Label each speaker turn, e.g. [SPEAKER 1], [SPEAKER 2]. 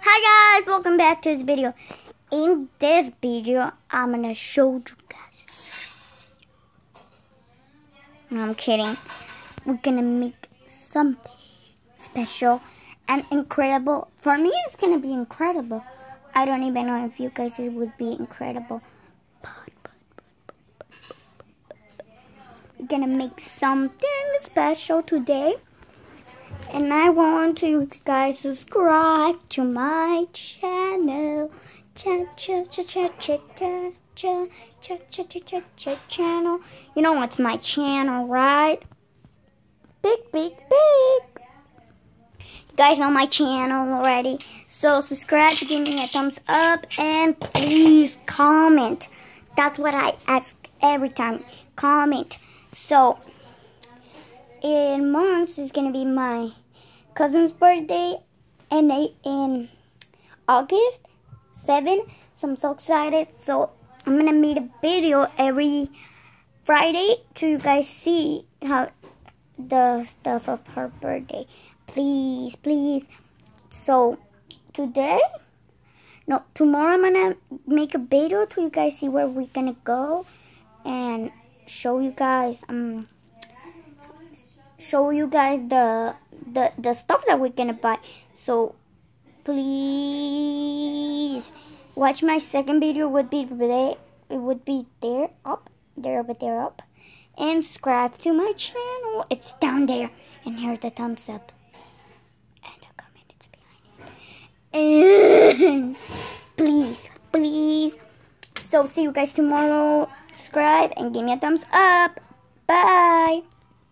[SPEAKER 1] Hi guys, welcome back to this video. In this video, I'm gonna show you guys. No, I'm kidding. We're gonna make something special and incredible. For me, it's gonna be incredible. I don't even know if you guys it would be incredible. But, but, but, we're gonna make something special today. And I want you guys subscribe to my channel. Cha cha cha cha cha cha cha cha cha cha cha cha channel. You know what's my channel, right? Big, big, big. You guys know my channel already. So subscribe, give me a thumbs up, and please comment. That's what I ask every time. Comment. So in months is gonna be my cousin's birthday and in August 7 so I'm so excited. So I'm gonna make a video every Friday to you guys see how the stuff of her birthday. Please please. So today no tomorrow I'm gonna make a video to you guys see where we're gonna go and show you guys um show you guys the the the stuff that we're gonna buy. So please watch my second video would be there it would be there up there over there up. And subscribe to my channel it's down there. And here's the thumbs up. And a comment it's behind it. And please please. So see you guys tomorrow. Subscribe and give me a thumbs up. Bye